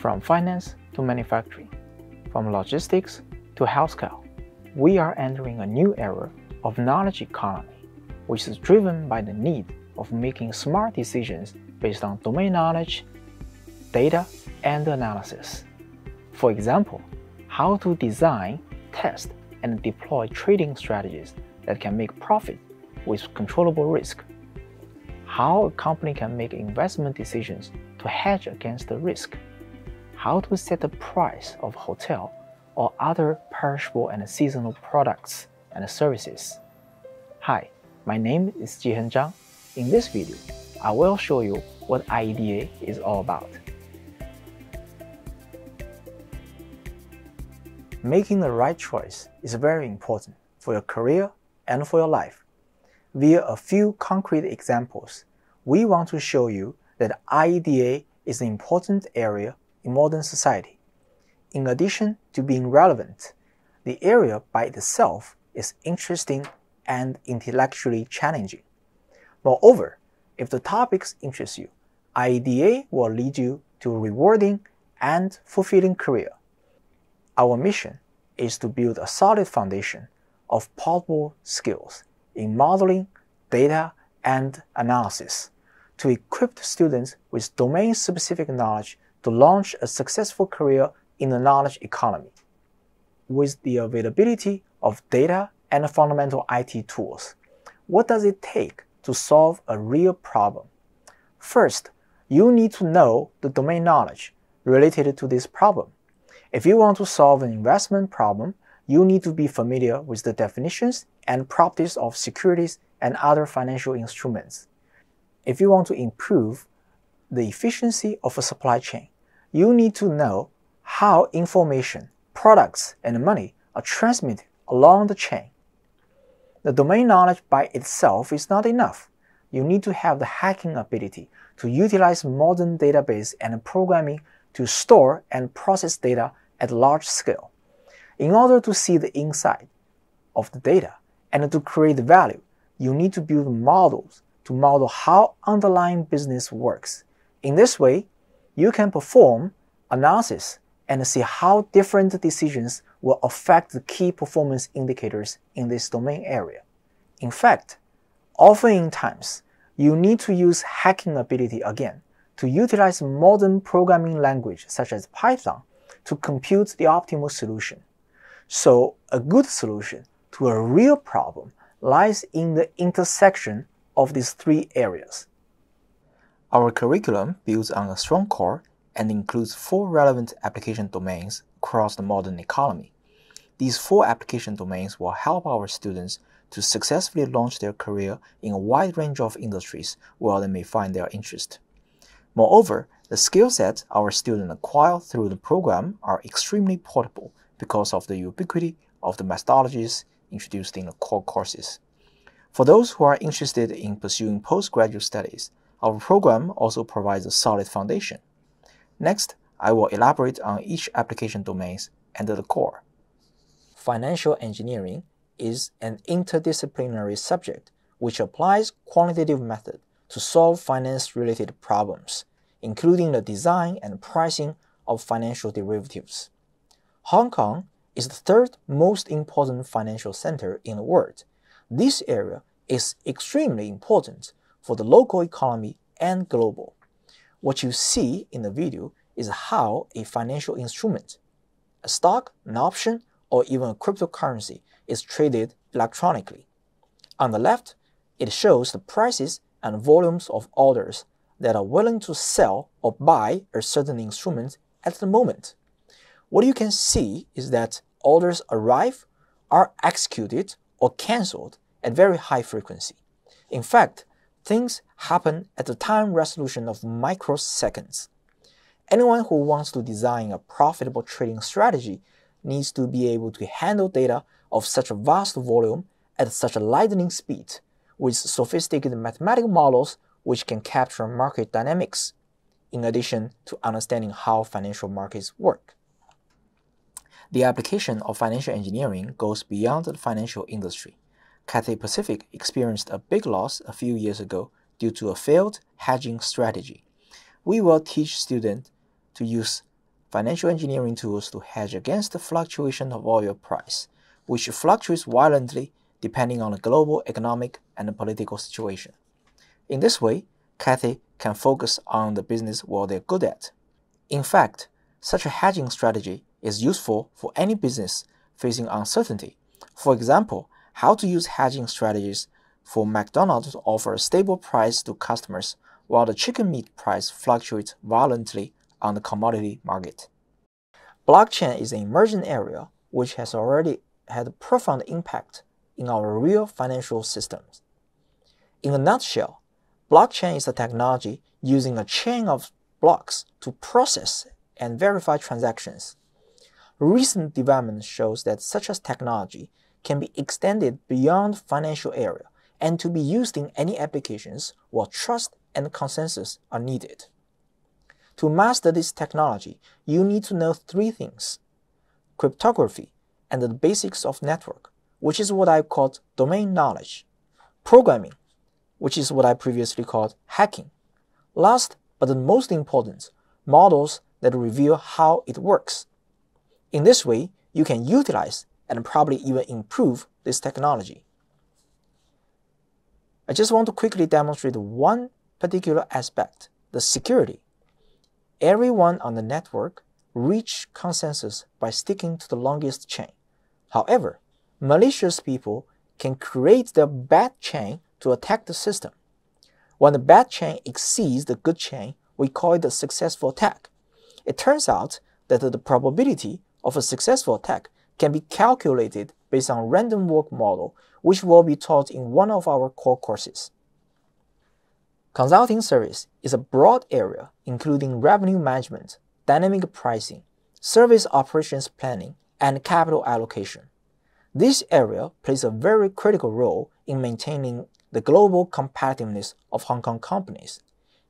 From finance to manufacturing, from logistics to healthcare, we are entering a new era of knowledge economy, which is driven by the need of making smart decisions based on domain knowledge, data, and analysis. For example, how to design, test, and deploy trading strategies that can make profit with controllable risk. How a company can make investment decisions to hedge against the risk how to set the price of hotel or other perishable and seasonal products and services. Hi, my name is Jiheng Zhang. In this video, I will show you what IEDA is all about. Making the right choice is very important for your career and for your life. Via a few concrete examples, we want to show you that IEDA is an important area in modern society. In addition to being relevant, the area by itself is interesting and intellectually challenging. Moreover, if the topics interest you, IEDA will lead you to a rewarding and fulfilling career. Our mission is to build a solid foundation of portable skills in modeling, data, and analysis to equip students with domain-specific knowledge to launch a successful career in the knowledge economy. With the availability of data and fundamental IT tools, what does it take to solve a real problem? First, you need to know the domain knowledge related to this problem. If you want to solve an investment problem, you need to be familiar with the definitions and properties of securities and other financial instruments. If you want to improve the efficiency of a supply chain, you need to know how information, products, and money are transmitted along the chain. The domain knowledge by itself is not enough. You need to have the hacking ability to utilize modern database and programming to store and process data at large scale. In order to see the inside of the data and to create value, you need to build models to model how underlying business works. In this way, you can perform analysis and see how different decisions will affect the key performance indicators in this domain area. In fact, often in times, you need to use hacking ability again to utilize modern programming language such as Python to compute the optimal solution. So a good solution to a real problem lies in the intersection of these three areas. Our curriculum builds on a strong core and includes four relevant application domains across the modern economy. These four application domains will help our students to successfully launch their career in a wide range of industries where they may find their interest. Moreover, the skill sets our students acquire through the program are extremely portable because of the ubiquity of the methodologies introduced in the core courses. For those who are interested in pursuing postgraduate studies, our program also provides a solid foundation. Next, I will elaborate on each application domains and the core. Financial engineering is an interdisciplinary subject which applies quantitative method to solve finance-related problems, including the design and pricing of financial derivatives. Hong Kong is the third most important financial center in the world. This area is extremely important for the local economy and global. What you see in the video is how a financial instrument, a stock, an option, or even a cryptocurrency is traded electronically. On the left, it shows the prices and volumes of orders that are willing to sell or buy a certain instrument at the moment. What you can see is that orders arrive, are executed, or cancelled at very high frequency. In fact, things happen at the time resolution of microseconds. Anyone who wants to design a profitable trading strategy needs to be able to handle data of such a vast volume at such a lightning speed with sophisticated mathematical models which can capture market dynamics, in addition to understanding how financial markets work. The application of financial engineering goes beyond the financial industry. Cathay Pacific experienced a big loss a few years ago due to a failed hedging strategy. We will teach students to use financial engineering tools to hedge against the fluctuation of oil price, which fluctuates violently depending on the global economic and political situation. In this way, Cathay can focus on the business what they're good at. In fact, such a hedging strategy is useful for any business facing uncertainty. For example, how to use hedging strategies for McDonald's to offer a stable price to customers while the chicken meat price fluctuates violently on the commodity market. Blockchain is an emerging area which has already had a profound impact in our real financial systems. In a nutshell, blockchain is a technology using a chain of blocks to process and verify transactions. Recent development shows that such a technology can be extended beyond financial area and to be used in any applications where trust and consensus are needed. To master this technology, you need to know three things cryptography and the basics of network, which is what I called domain knowledge, programming, which is what I previously called hacking. Last but the most important, models that reveal how it works. In this way, you can utilize and probably even improve this technology. I just want to quickly demonstrate one particular aspect, the security. Everyone on the network reach consensus by sticking to the longest chain. However, malicious people can create the bad chain to attack the system. When the bad chain exceeds the good chain, we call it a successful attack. It turns out that the probability of a successful attack can be calculated based on random walk model, which will be taught in one of our core courses. Consulting service is a broad area including revenue management, dynamic pricing, service operations planning, and capital allocation. This area plays a very critical role in maintaining the global competitiveness of Hong Kong companies.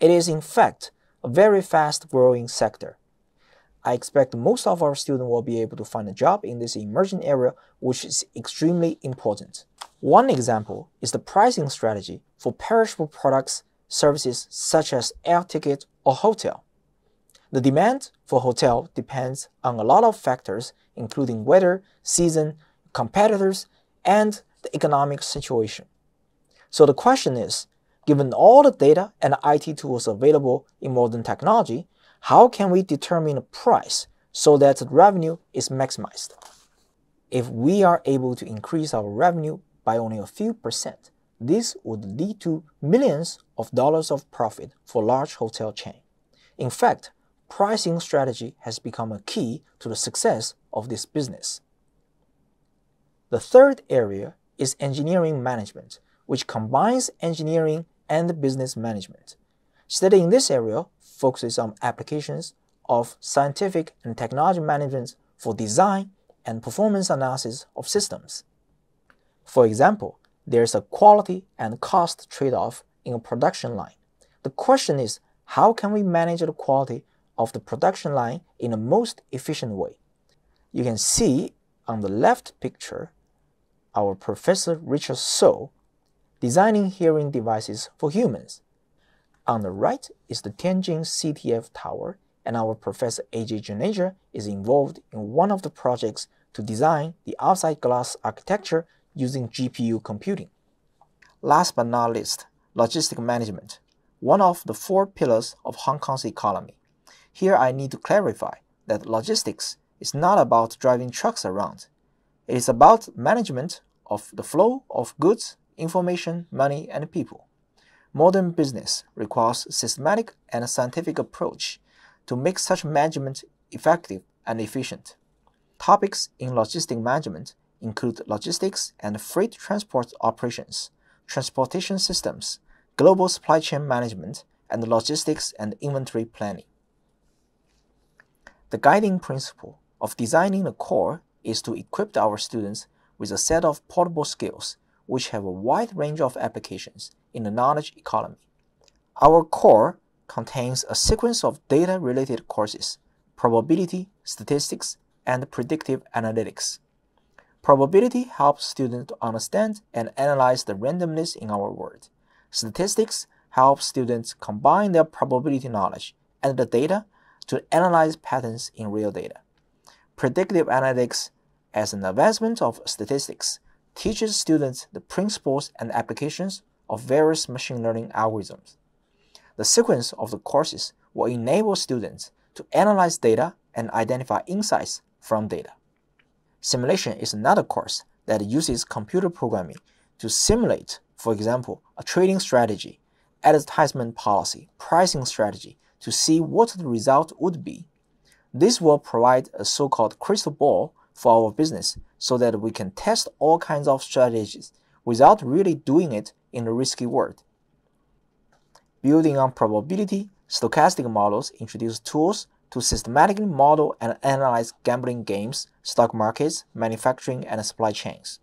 It is in fact a very fast growing sector. I expect most of our students will be able to find a job in this emerging area, which is extremely important. One example is the pricing strategy for perishable products, services such as air ticket or hotel. The demand for hotel depends on a lot of factors, including weather, season, competitors, and the economic situation. So the question is, given all the data and IT tools available in modern technology, how can we determine a price so that revenue is maximized? If we are able to increase our revenue by only a few percent, this would lead to millions of dollars of profit for large hotel chain. In fact, pricing strategy has become a key to the success of this business. The third area is engineering management, which combines engineering and business management. Studying this area focuses on applications of scientific and technology management for design and performance analysis of systems. For example, there's a quality and cost trade-off in a production line. The question is, how can we manage the quality of the production line in the most efficient way? You can see on the left picture our Professor Richard So designing hearing devices for humans. On the right is the Tianjin CTF Tower, and our Professor Ajay Joneja is involved in one of the projects to design the outside glass architecture using GPU computing. Last but not least, logistic management, one of the four pillars of Hong Kong's economy. Here I need to clarify that logistics is not about driving trucks around. It is about management of the flow of goods, information, money, and people. Modern business requires systematic and scientific approach to make such management effective and efficient. Topics in logistic management include logistics and freight transport operations, transportation systems, global supply chain management, and logistics and inventory planning. The guiding principle of designing the core is to equip our students with a set of portable skills which have a wide range of applications in the knowledge economy. Our core contains a sequence of data-related courses, probability, statistics, and predictive analytics. Probability helps students to understand and analyze the randomness in our world. Statistics help students combine their probability knowledge and the data to analyze patterns in real data. Predictive analytics, as an advancement of statistics, teaches students the principles and applications of various machine learning algorithms. The sequence of the courses will enable students to analyze data and identify insights from data. Simulation is another course that uses computer programming to simulate, for example, a trading strategy, advertisement policy, pricing strategy to see what the result would be. This will provide a so-called crystal ball for our business so that we can test all kinds of strategies without really doing it in a risky world. Building on probability, stochastic models introduce tools to systematically model and analyze gambling games, stock markets, manufacturing, and supply chains.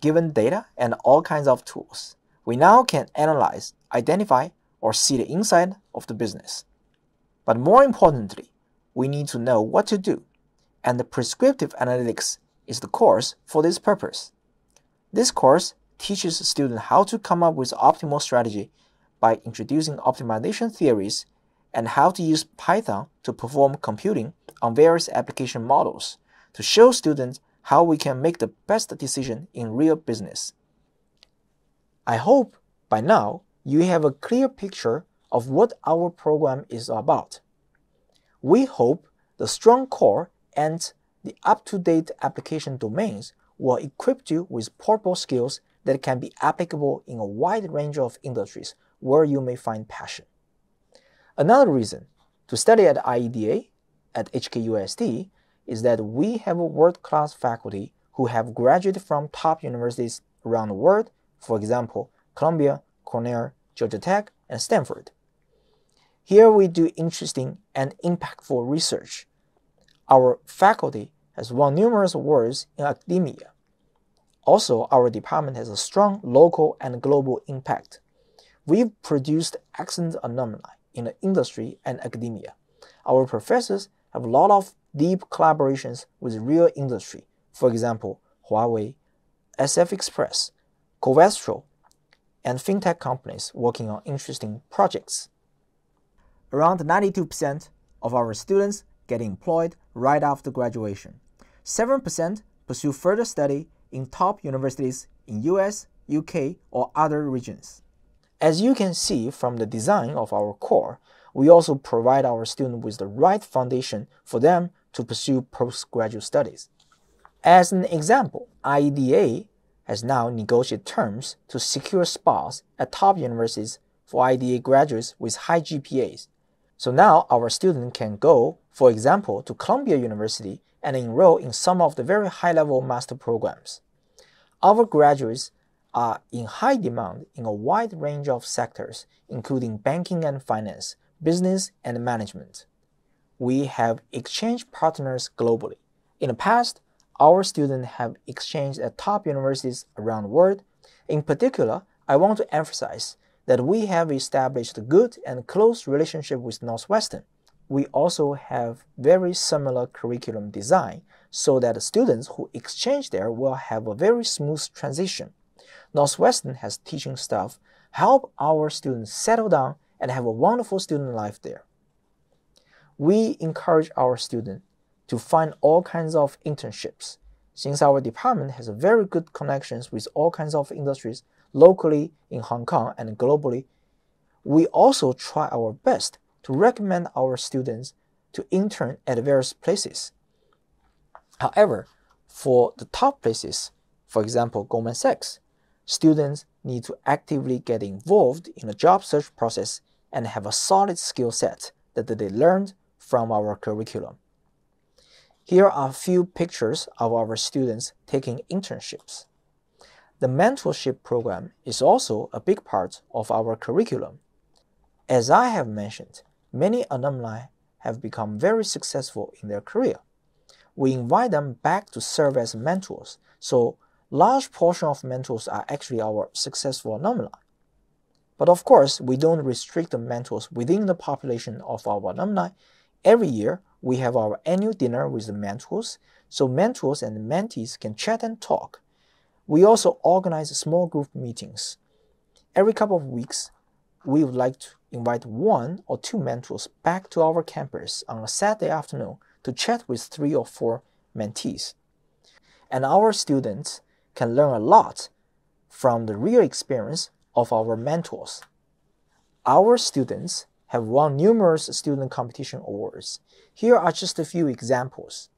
Given data and all kinds of tools, we now can analyze, identify, or see the inside of the business. But more importantly, we need to know what to do, and the prescriptive analytics is the course for this purpose. This course teaches students how to come up with optimal strategy by introducing optimization theories and how to use Python to perform computing on various application models to show students how we can make the best decision in real business. I hope by now you have a clear picture of what our program is about. We hope the strong core and the up-to-date application domains will equip you with portable skills that can be applicable in a wide range of industries where you may find passion. Another reason to study at IEDA at HKUST is that we have a world-class faculty who have graduated from top universities around the world, for example, Columbia, Cornell, Georgia Tech, and Stanford. Here we do interesting and impactful research. Our faculty has won numerous awards in academia. Also, our department has a strong local and global impact. We've produced excellent alumni in the industry and academia. Our professors have a lot of deep collaborations with real industry, for example, Huawei, SF Express, Covestro, and fintech companies working on interesting projects. Around 92% of our students get employed right after graduation. 7% pursue further study in top universities in US, UK, or other regions. As you can see from the design of our core, we also provide our students with the right foundation for them to pursue postgraduate studies. As an example, IEDA has now negotiated terms to secure spots at top universities for IEDA graduates with high GPAs. So now our students can go, for example, to Columbia University and enroll in some of the very high-level master programs. Our graduates are in high demand in a wide range of sectors, including banking and finance, business and management. We have exchange partners globally. In the past, our students have exchanged at top universities around the world. In particular, I want to emphasize that we have established a good and close relationship with Northwestern. We also have very similar curriculum design so that students who exchange there will have a very smooth transition Northwestern has teaching staff help our students settle down and have a wonderful student life there. We encourage our students to find all kinds of internships. Since our department has very good connections with all kinds of industries locally in Hong Kong and globally, we also try our best to recommend our students to intern at various places. However, for the top places, for example, Goldman Sachs, students need to actively get involved in the job search process and have a solid skill set that they learned from our curriculum. Here are a few pictures of our students taking internships. The mentorship program is also a big part of our curriculum. As I have mentioned, many alumni have become very successful in their career. We invite them back to serve as mentors, so large portion of mentors are actually our successful alumni. But of course, we don't restrict the mentors within the population of our alumni. Every year, we have our annual dinner with the mentors, so mentors and mentees can chat and talk. We also organize small group meetings. Every couple of weeks, we would like to invite one or two mentors back to our campus on a Saturday afternoon to chat with three or four mentees. And our students can learn a lot from the real experience of our mentors. Our students have won numerous student competition awards. Here are just a few examples.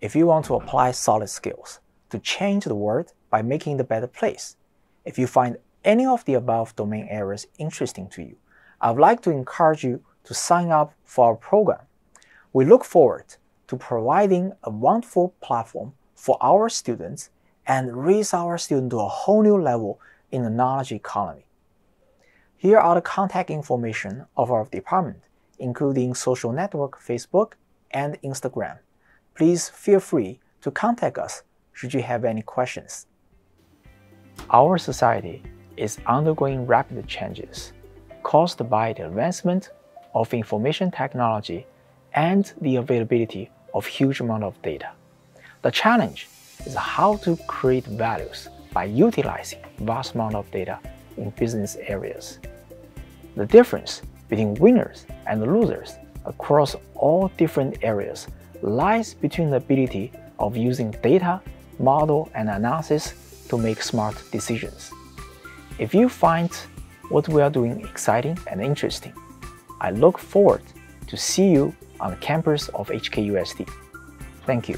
If you want to apply solid skills to change the world by making it a better place, if you find any of the above domain areas interesting to you, I would like to encourage you to sign up for our program. We look forward to providing a wonderful platform for our students and raise our students to a whole new level in the knowledge economy. Here are the contact information of our department, including social network Facebook and Instagram. Please feel free to contact us should you have any questions. Our society is undergoing rapid changes caused by the advancement of information technology and the availability of huge amount of data. The challenge is how to create values by utilizing vast amount of data in business areas. The difference between winners and losers across all different areas lies between the ability of using data, model, and analysis to make smart decisions. If you find what we are doing exciting and interesting, I look forward to see you on the campus of HKUST. Thank you.